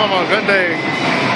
somos, gente.